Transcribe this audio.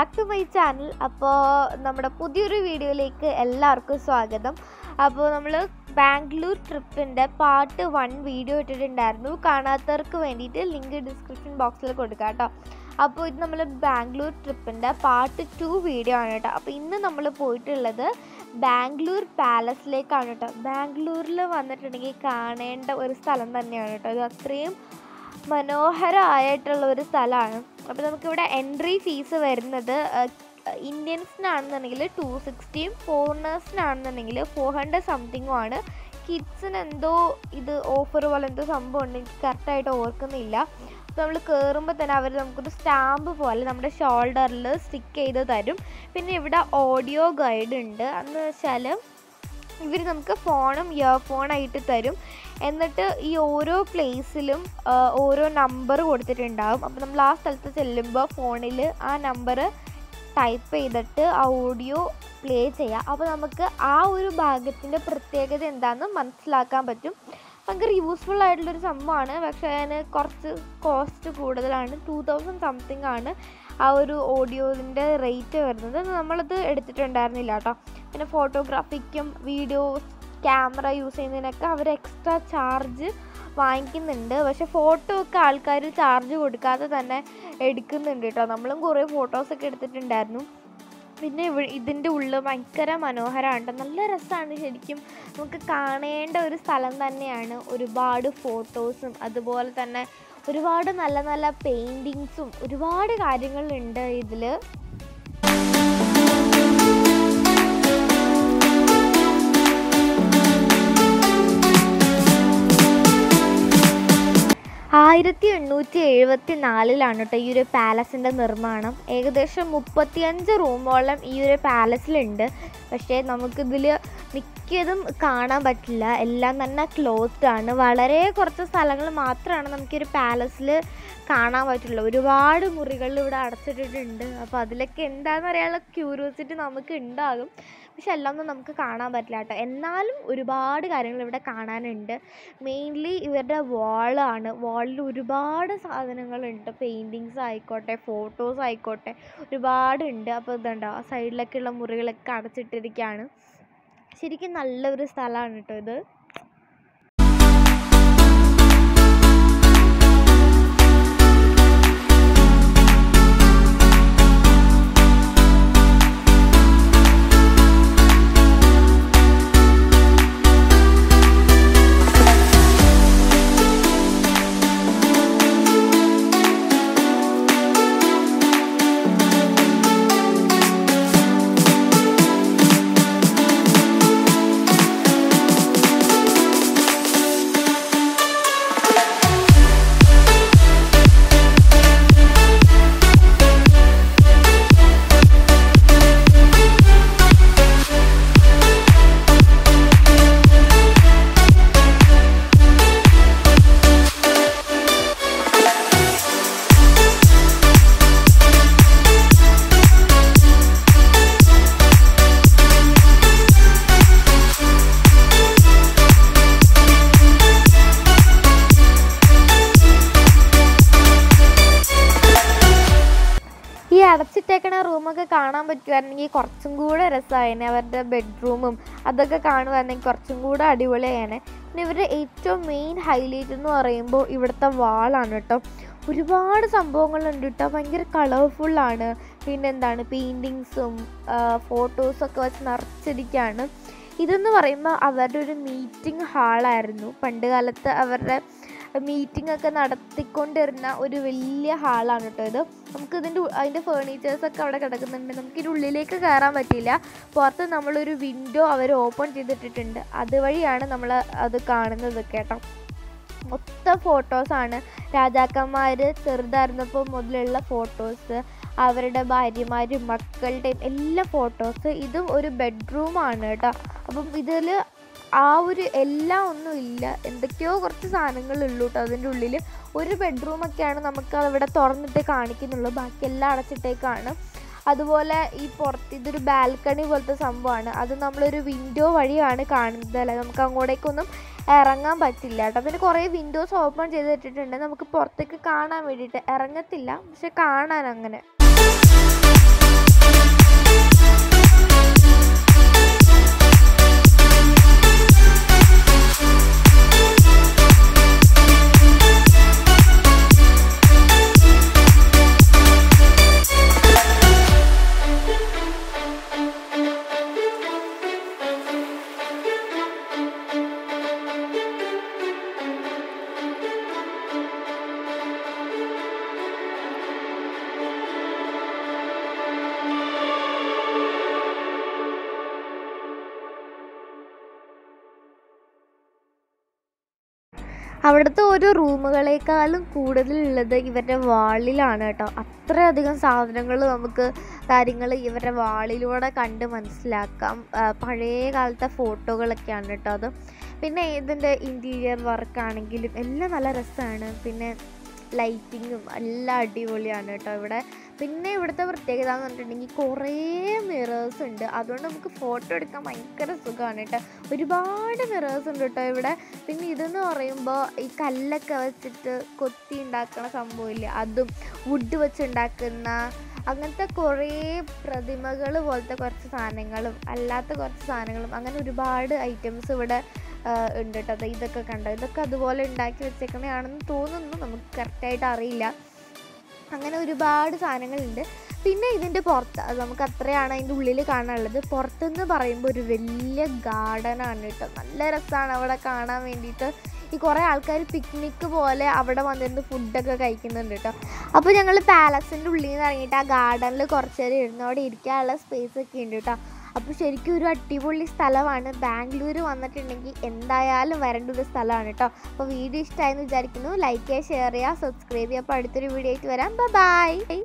Back to my channel അപ്പോൾ നമ്മുടെ പുതിയൊരു വീഡിയോയിലേക്ക് എല്ലാവർക്കും സ്വാഗതം. അപ്പോൾ നമ്മൾ ബാംഗ്ലൂർ ട്രിപ്പിന്റെ പാർട്ട് വൺ വീഡിയോ ഇട്ടിട്ടുണ്ടായിരുന്നു. കാണാത്തവർക്ക് വേണ്ടിയിട്ട് ലിങ്ക് ഡിസ്ക്രിപ്ഷൻ ബോക്സിൽ കൊടുക്കാം കേട്ടോ. അപ്പോൾ ഇത് നമ്മൾ ബാംഗ്ലൂർ ട്രിപ്പിന്റെ പാർട്ട് ടു വീഡിയോ ആണ് കേട്ടോ. അപ്പോൾ ഇന്ന് നമ്മൾ പോയിട്ടുള്ളത് ബാംഗ്ലൂർ പാലസിലേക്കാണ് കേട്ടോ. ബാംഗ്ലൂരിൽ വന്നിട്ടുണ്ടെങ്കിൽ കാണേണ്ട ഒരു സ്ഥലം തന്നെയാണ് കേട്ടോ. ഇത് അത്രയും മനോഹരമായിട്ടുള്ള ഒരു സ്ഥലമാണ്. അപ്പോൾ നമുക്കിവിടെ എൻട്രി ഫീസ് വരുന്നത് ഇന്ത്യൻസിനാണെന്നുണ്ടെങ്കിൽ ടു സിക്സ്റ്റിയും ഫോറിനേഴ്സിനാണെന്നുണ്ടെങ്കിൽ ഫോർ ഹൺഡ്രഡ് സംതിങ്ങും ആണ്. കിഡ്സിന് എന്തോ ഇത് ഓഫർ പോലെ എന്തോ സംഭവം ഉണ്ട് എനിക്ക് കറക്റ്റായിട്ട് ഓർക്കുന്നില്ല. അപ്പോൾ നമ്മൾ കയറുമ്പോൾ തന്നെ അവർ നമുക്കൊരു സ്റ്റാമ്പ് പോലെ നമ്മുടെ ഷോൾഡറിൽ സ്റ്റിക്ക് ചെയ്ത് തരും. പിന്നെ ഇവിടെ ഓഡിയോ ഗൈഡ് ഉണ്ട്. എന്ന് വെച്ചാൽ ഇവർ നമുക്ക് ഫോണും ഇയർഫോണായിട്ട് തരും. എന്നിട്ട് ഈ ഓരോ പ്ലേസിലും ഓരോ നമ്പർ കൊടുത്തിട്ടുണ്ടാകും അപ്പോൾ നമ്മൾ ആ സ്ഥലത്ത് ചെല്ലുമ്പോൾ ഫോണിൽ ആ നമ്പർ ടൈപ്പ് ചെയ്തിട്ട് ആ ഓഡിയോ പ്ലേ ചെയ്യാം. അപ്പോൾ നമുക്ക് ആ ഒരു ഭാഗത്തിന്റെ പ്രത്യേകത എന്താണെന്ന് മനസ്സിലാക്കാൻ പറ്റും. ഭയങ്കര യൂസ്ഫുൾ ആയിട്ടുള്ളൊരു സംഭവമാണ്. പക്ഷേ അതിന് കുറച്ച് കോസ്റ്റ് കൂടുതലാണ്. ടു തൗസൻഡ് സംതിങ് ആണ് ആ ഒരു ഓഡിയോന്റെ റേറ്റ് വരുന്നത്. നമ്മളത് എടുത്തിട്ടുണ്ടായിരുന്നില്ല കേട്ടോ. പിന്നെ ഫോട്ടോഗ്രാഫിക്കും വീഡിയോസ് ക്യാമറ യൂസ് ചെയ്യുന്നതിനൊക്കെ അവർ എക്സ്ട്രാ ചാർജ് വാങ്ങിക്കുന്നുണ്ട്. പക്ഷെ ഫോട്ടോ ഒക്കെ ആൾക്കാർ ചാർജ് കൊടുക്കാതെ തന്നെ എടുക്കുന്നുണ്ട് കേട്ടോ. നമ്മളും കുറേ ഫോട്ടോസൊക്കെ എടുത്തിട്ടുണ്ടായിരുന്നു. പിന്നെ ഇതിന്റെ ഉള്ളിൽ ഭയങ്കര മനോഹരമാണ് നല്ല രസമാണ് ശരിക്കും. നമുക്ക് കാണേണ്ട ഒരു സ്ഥലം തന്നെയാണ് ഒരുപാട് ഫോട്ടോസും അതുപോലെ തന്നെ ഒരുപാട് നല്ല നല്ല പെയിന്റിങ്സും ഒരുപാട് കാര്യങ്ങളുണ്ട് ഇതിൽ ആയിരത്തി എണ്ണൂറ്റി എഴുപത്തി നാലിലാണ് കേട്ടോ ഈ ഒരു പാലസിന്റെ നിർമ്മാണം. ഏകദേശം മുപ്പത്തിയഞ്ച് റൂമോളം ഈ ഒരു പാലസിലുണ്ട്. പക്ഷേ നമുക്കിതിൽ മിക്കതും കാണാൻ പറ്റില്ല. എല്ലാം തന്നെ ക്ലോസ്ഡ് ആണ്. വളരെ കുറച്ച് സ്ഥലങ്ങൾ മാത്രമാണ് നമുക്ക് ഈ ഒരു പാലസിൽ കാണാൻ പറ്റുള്ളൂ. ഒരുപാട് മുറികൾ ഇവിടെ അടച്ചിട്ടിട്ടുണ്ട്. അപ്പോൾ അതിലൊക്കെ എന്താണെന്ന് അറിയാനുള്ള ക്യൂരിയോസിറ്റി നമുക്ക് ഉണ്ടാകും പക്ഷെ എല്ലാം ഒന്നും നമുക്ക് കാണാൻ പറ്റില്ല കേട്ടോ എന്നാലും ഒരുപാട് കാര്യങ്ങൾ ഇവിടെ കാണാനുണ്ട്. മെയിൻലി ഇവരുടെ വാളാണ് വാളിൽ ഒരുപാട് സാധനങ്ങളുണ്ട്. പെയിന്റിങ്സ് ആയിക്കോട്ടെ ഫോട്ടോസ് ആയിക്കോട്ടെ ഒരുപാടുണ്ട്. അപ്പോൾ ഇതുണ്ടോ? സൈഡിലൊക്കെയുള്ള മുറികളൊക്കെ അടച്ചിട്ടിരിക്കുകയാണ് ശരിക്കും നല്ലൊരു സ്ഥലമാണ് കേട്ടോ ഇത്. അടച്ചിട്ടേക്കണ റൂമൊക്കെ കാണാൻ പറ്റുമായിരുന്നെങ്കിൽ കുറച്ചും കൂടെ രസമായേനെ അവരുടെ ബെഡ്റൂമും അതൊക്കെ കാണുമായിരുന്നെങ്കിൽ കുറച്ചും കൂടെ അടിപൊളിയായേനെ. പിന്നെ ഇവരുടെ ഏറ്റവും മെയിൻ ഹൈലൈറ്റ് എന്ന് പറയുമ്പോൾ ഇവിടുത്തെ വാളാണ് കേട്ടോ. ഒരുപാട് സംഭവങ്ങളുണ്ട് കേട്ടോ. ഭയങ്കര കളർഫുള്ളാണ് പിന്നെ എന്താണ്? പെയിന്റിങ്സും ഫോട്ടോസൊക്കെ വെച്ച് നിറച്ചിരിക്കുകയാണ് ഇതെന്ന് പറയുമ്പോൾ അവരുടെ ഒരു മീറ്റിംഗ് ഹാളായിരുന്നു പണ്ട് കാലത്ത് അവരുടെ മീറ്റിംഗ് ഒക്കെ നടത്തിക്കൊണ്ടിരുന്ന ഒരു വലിയ ഹാളാണ് കേട്ടോ ഇത്. നമുക്ക് ഇതിന്റെ അതിന്റെ ഫേർണിച്ചേഴ്സൊക്കെ അവിടെ കിടക്കുന്നുണ്ട്. നമുക്ക് ഇതിന്റെ ഉള്ളിലേക്ക് കയറാൻ പറ്റില്ല പുറത്ത് നമ്മളൊരു വിൻഡോ അവർ ഓപ്പൺ ചെയ്തിട്ടിട്ടുണ്ട്. അതുവഴിയാണ് നമ്മൾ അത് കാണുന്നത് കേട്ടോ. മൊത്തം ഫോട്ടോസാണ് രാജാക്കന്മാർ ചെറുതായിരുന്നപ്പോൾ മുതലുള്ള ഫോട്ടോസ് അവരുടെ ഭാര്യമാരും മക്കളുടെയും എല്ലാ ഫോട്ടോസ് ഇതും ഒരു ബെഡ്റൂമാണ് കേട്ടോ. അപ്പം ഇതിൽ ആ ഒരു എല്ലാം ഒന്നും ഇല്ല. എന്തൊക്കെയോ കുറച്ച് സാധനങ്ങളുള്ളൂ കേട്ടോ അതിന്റെ ഉള്ളിൽ ഒരു ബെഡ്റൂമൊക്കെയാണ് നമുക്ക് അവിടെ തുറന്നിട്ട് കാണിക്കുന്നുള്ളൂ. ബാക്കി എല്ലാം അടച്ചിട്ടേക്കാണ്. അതുപോലെ ഈ പുറത്ത് ഇതൊരു ബാൽക്കണി പോലത്തെ സംഭവമാണ്. അത് നമ്മളൊരു വിൻഡോ വഴിയാണ് കാണുന്നത് അല്ലെ? നമുക്ക് അങ്ങോട്ടേക്കൊന്നും ഇറങ്ങാൻ പറ്റില്ല കേട്ടോ പിന്നെ കുറേ വിൻഡോസ് ഓപ്പൺ ചെയ്തിട്ടിട്ടുണ്ട് നമുക്ക് പുറത്തേക്ക് കാണാൻ വേണ്ടിയിട്ട്. ഇറങ്ങത്തില്ല. പക്ഷെ കാണാൻ അങ്ങനെ അവിടുത്തെ ഓരോ റൂമുകളേക്കാളും കൂടുതലുള്ളത് ഇവരുടെ വാളിലാണ് കേട്ടോ. അത്രയധികം സാധനങ്ങൾ നമുക്ക് കാര്യങ്ങൾ ഇവരുടെ വാളിലൂടെ കണ്ട് മനസ്സിലാക്കാം. പഴയ കാലത്തെ ഫോട്ടോകളൊക്കെയാണ് കേട്ടോ അത്. പിന്നെ ഇതിന്റെ ഇന്റീരിയർ വർക്കാണെങ്കിലും എല്ലാം നല്ല രസമാണ് പിന്നെ ലൈറ്റിങ്ങും എല്ലാം അടിപൊളിയാണ് കേട്ടോ ഇവിടെ. പിന്നെ ഇവിടുത്തെ പ്രത്യേകത എന്ന് പറഞ്ഞിട്ടുണ്ടെങ്കിൽ കുറേ മിറേഴ്സ് ഉണ്ട്. അതുകൊണ്ട് നമുക്ക് ഫോട്ടോ എടുക്കാൻ ഭയങ്കര സുഖമാണ് കേട്ടോ ഒരുപാട് മിറേഴ്സ് ഉണ്ട് കേട്ടോ ഇവിടെ. പിന്നെ ഇതെന്ന് പറയുമ്പോൾ ഈ കല്ലൊക്കെ വെച്ചിട്ട് കൊത്തി ഉണ്ടാക്കുന്ന സംഭവമില്ല? അതും വുഡ് വെച്ചുണ്ടാക്കുന്ന അങ്ങനത്തെ കുറേ പ്രതിമകൾ പോലത്തെ കുറച്ച് സാധനങ്ങളും അല്ലാത്ത കുറച്ച് സാധനങ്ങളും അങ്ങനെ ഒരുപാട് ഐറ്റംസ് ഇവിടെ ഉണ്ട് കേട്ടോ ഇതൊക്കെ കണ്ടോ? ഇതൊക്കെ അതുപോലെ ഉണ്ടാക്കി ആണെന്ന് തോന്നുന്നു. നമുക്ക് കറക്റ്റായിട്ട് അറിയില്ല. അങ്ങനെ ഒരുപാട് സാധനങ്ങളുണ്ട്. പിന്നെ ഇതിന്റെ പുറത്ത് നമുക്ക് അത്രയാണ് അതിന്റെ ഉള്ളിൽ കാണാനുള്ളത്. പുറത്തെന്ന് പറയുമ്പോൾ ഒരു വലിയ ഗാർഡനാണ് കേട്ടോ. നല്ല രസമാണ് അവിടെ കാണാൻ വേണ്ടിയിട്ട്. ഈ കുറേ ആൾക്കാർ പിക്നിക്ക് പോലെ അവിടെ വന്നിരുന്ന് ഫുഡൊക്കെ കഴിക്കുന്നുണ്ട് കേട്ടോ. അപ്പോൾ ഞങ്ങൾ പാലസിന്റെ ഉള്ളിൽ നിന്ന് ഇറങ്ങിയിട്ട് ആ ഗാർഡനിൽ കുറച്ച് നേരം ഇരുന്ന് അവിടെ ഇരിക്കാനുള്ള സ്പേസ് ഒക്കെ ഉണ്ട് കേട്ടോ. അപ്പോൾ ശരിക്കും ഒരു അടിപൊളി സ്ഥലമാണ്. ബാംഗ്ലൂർ വന്നിട്ടുണ്ടെങ്കിൽ എന്തായാലും വരേണ്ട ഒരു സ്ഥലമാണ് കേട്ടോ അപ്പോൾ വീഡിയോ ഇഷ്ടമായെന്ന് വിചാരിക്കുന്നു. ലൈക്ക് ചെയ്യുക ഷെയർ ചെയ്യുക സബ്സ്ക്രൈബ് ചെയ്യുക. അപ്പോൾ അടുത്തൊരു വീഡിയോ ആയിട്ട് വരാം. ബൈ